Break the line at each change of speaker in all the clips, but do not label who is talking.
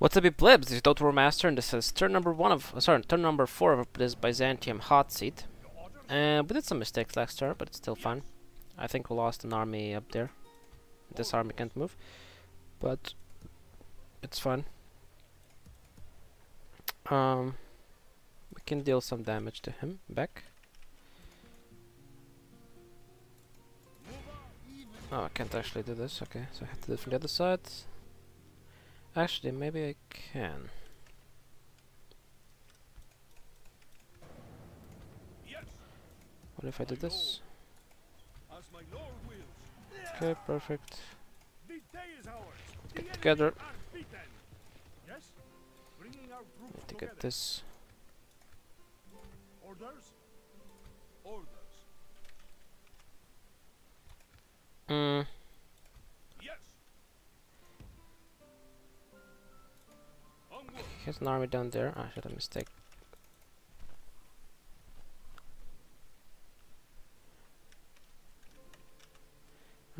What's up, plebs? This is Total War Master, and this is turn number one of, uh, sorry, turn number four of this Byzantium hot seat. Uh, we did some mistakes last turn, but it's still fun. I think we lost an army up there. This army can't move, but it's fun. Um, we can deal some damage to him back. Oh, I can't actually do this. Okay, so I have to do it from the other side. Actually, maybe I can. What if I do this? Okay, perfect. Get together. Need to get this.
Orders? Orders.
Mm, Has an army down there. I should have mistake.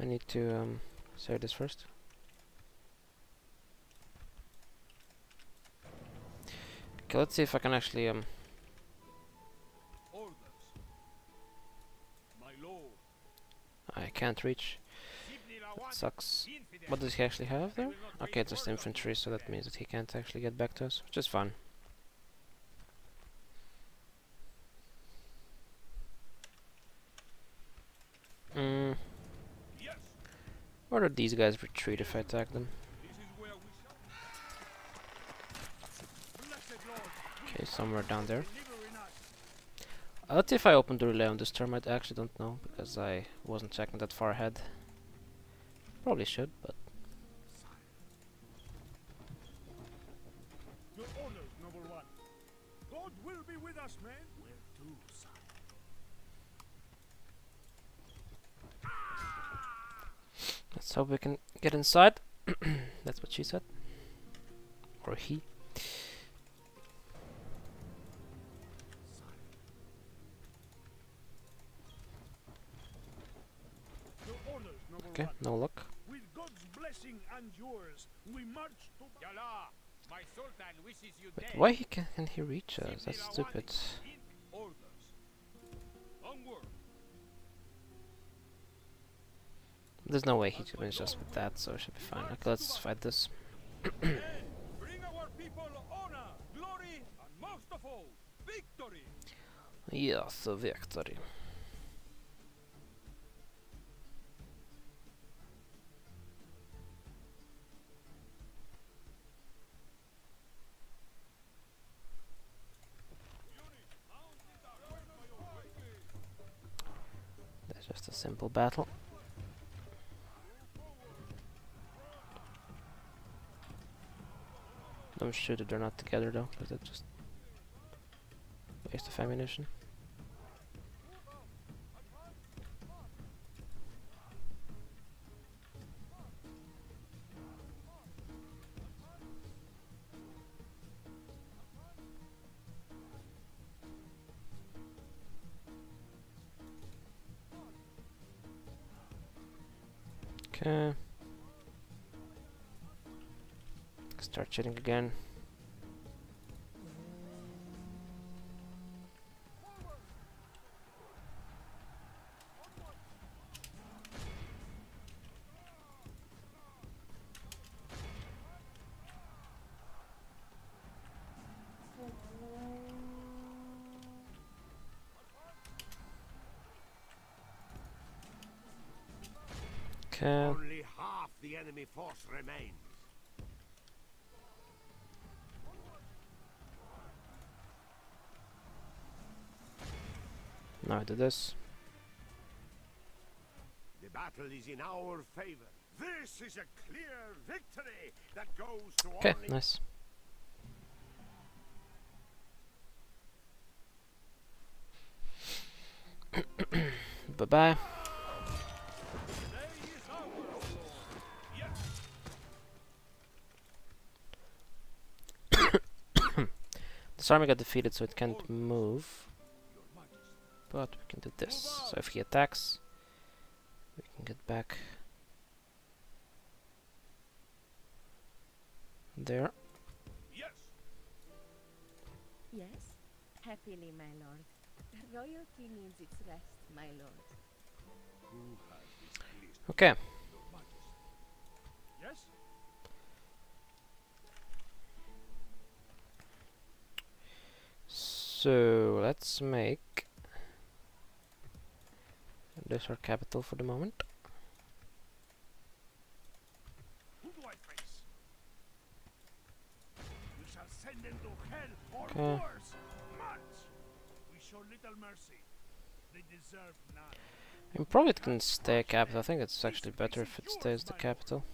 I need to um, say this first. Okay, let's see if I can actually um,
Orders. My lord.
I can't reach. That sucks. What does he actually have there? Okay, just infantry, so that means that he can't actually get back to us, which is fun. Mm, where do these guys retreat if I attack them? Okay, somewhere down there. Uh, if I open the relay on this turn. I actually don't know because I wasn't checking that far ahead. Probably should, but
Your orders, number one. God will be with us, men. Where to, sire? Ah!
let's hope we can get inside. That's what she said, or he.
Your orders, number
Okay, no luck.
With blessing and yours, we march to. Yalla, my sultan wishes you
Wait, why he can, can he reach us? That's stupid. There's no way he can finish us with that, so it should be fine. Okay, let's fight this.
Men, bring
just a simple battle. Shoot if they're not together though, because that's just waste of ammunition. Okay. Start shooting again. Okay.
Only half the enemy force remains.
Now I do this.
The battle is in our favor. This is a clear victory that goes to
Okay, nice. bye This army got defeated, so it can't move. But we can do this. So if he attacks, we can get back there.
Yes. Yes. Happily, my lord. The royalty needs its rest, my lord.
Okay. So let's make this our capital for the moment. Okay. And probably it can stay capital. I think it's actually better if it stays the capital.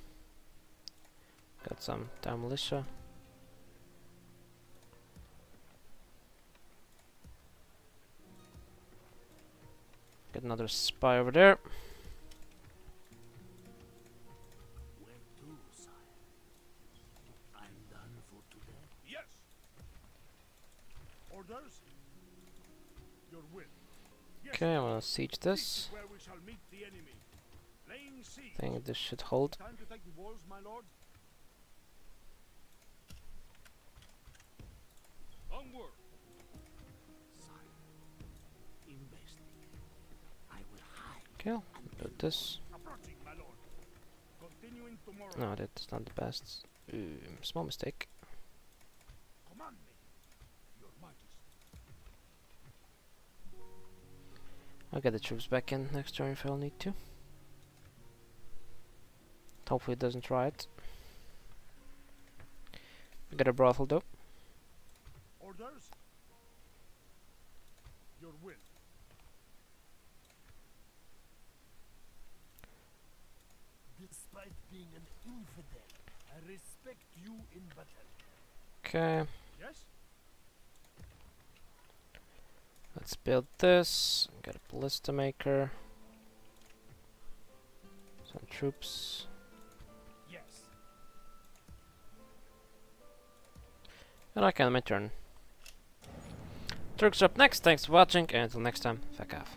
Got some town militia. Get another spy over there. Okay, I'm gonna siege
This.
I think this should hold.
Onward.
Hide.
Okay, this. No, that's not the best. Um, small mistake. I'll get the troops back in next turn if I'll need to. Hopefully it doesn't try it. We got a brothel though.
Orders? Your will.
Despite being an infidel, I respect you in battle.
Okay,
Yes?
let's build this. Get a ballista maker. Some troops.
Yes.
And I can my turn. Turks up next. Thanks for watching, and until next time, fuck off.